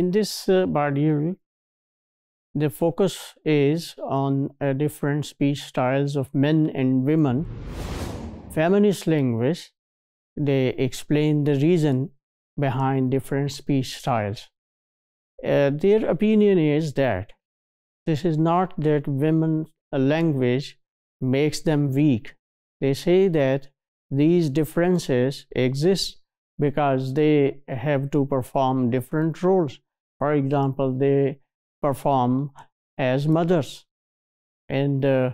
in this uh, the focus is on uh, different speech styles of men and women. Feminist linguists, they explain the reason behind different speech styles. Uh, their opinion is that this is not that women's language makes them weak. They say that these differences exist because they have to perform different roles. For example, they perform as mothers. And uh,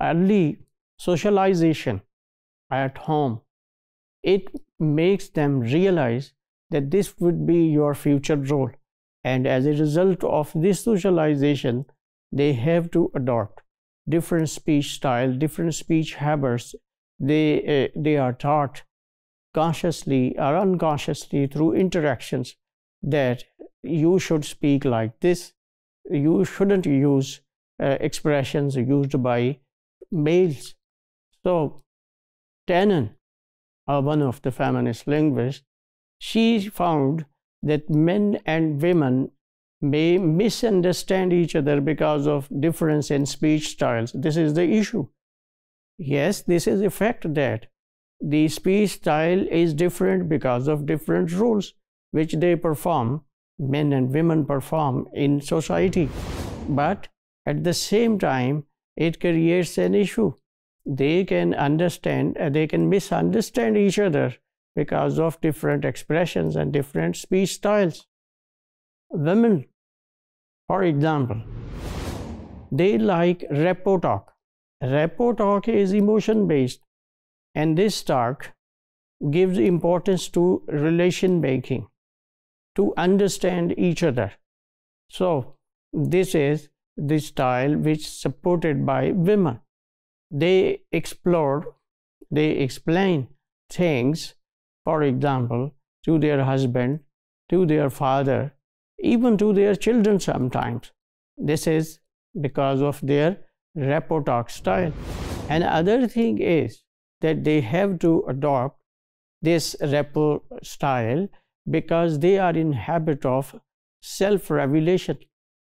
early socialization at home, it makes them realize that this would be your future role. And as a result of this socialization, they have to adopt different speech style, different speech habits. They, uh, they are taught consciously or unconsciously through interactions that you should speak like this. You shouldn't use uh, expressions used by males. So, Tannen, uh, one of the feminist linguists, she found that men and women may misunderstand each other because of difference in speech styles. This is the issue. Yes, this is a fact that the speech style is different because of different rules which they perform, men and women perform in society. But at the same time, it creates an issue. They can understand, uh, they can misunderstand each other because of different expressions and different speech styles. Women, for example, they like rapport talk. Rapport talk is emotion based, and this talk gives importance to relation making, to understand each other. So, this is the style which supported by women. They explore, they explain things for example, to their husband, to their father, even to their children sometimes. This is because of their rapport talk style. And other thing is that they have to adopt this rapport style because they are in habit of self-revelation.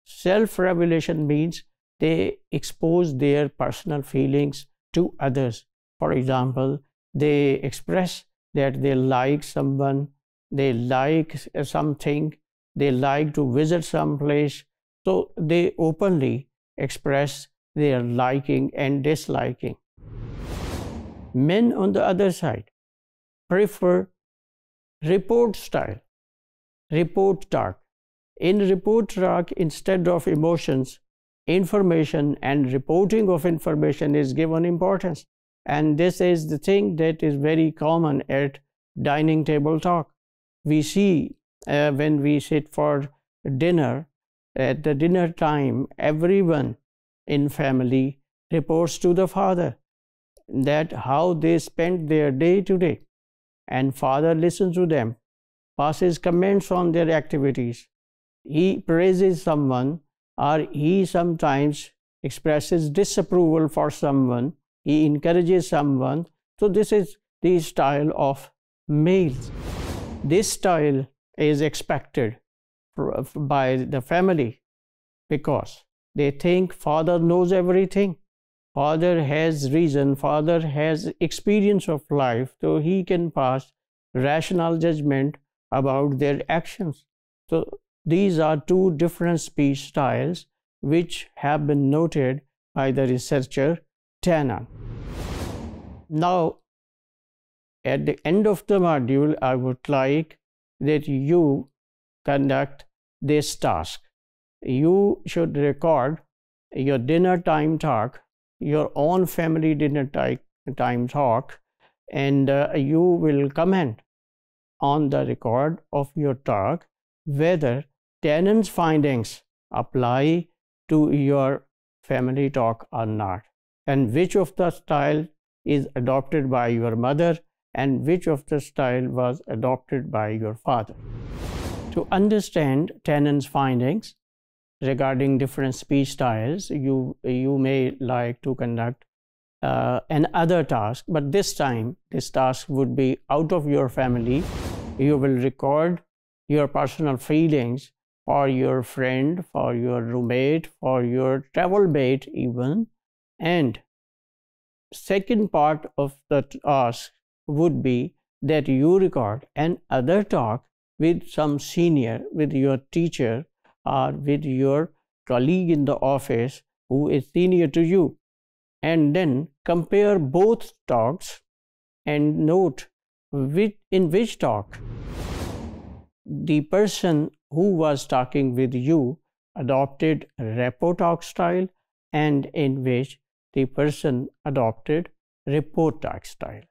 Self-revelation means they expose their personal feelings to others. For example, they express that they like someone, they like something, they like to visit some place. So they openly express their liking and disliking. Men, on the other side, prefer rapport style, report talk. In report talk, instead of emotions, information and reporting of information is given importance. And this is the thing that is very common at dining table talk. We see uh, when we sit for dinner, at the dinner time, everyone in family reports to the father that how they spent their day today. And father listens to them, passes comments on their activities. He praises someone or he sometimes expresses disapproval for someone he encourages someone. So this is the style of males. This style is expected by the family because they think father knows everything. Father has reason, father has experience of life, so he can pass rational judgment about their actions. So these are two different speech styles which have been noted by the researcher Tannen. Now, at the end of the module, I would like that you conduct this task. You should record your dinner time talk, your own family dinner time talk, and uh, you will comment on the record of your talk whether Tannen's findings apply to your family talk or not and which of the style is adopted by your mother and which of the style was adopted by your father. To understand Tannen's findings regarding different speech styles, you, you may like to conduct uh, another task, but this time this task would be out of your family. You will record your personal feelings for your friend, for your roommate, for your travel mate even. And second part of the task would be that you record another talk with some senior, with your teacher or with your colleague in the office who is senior to you. And then compare both talks and note which, in which talk the person who was talking with you adopted rapport talk style and in which the person adopted report talk style.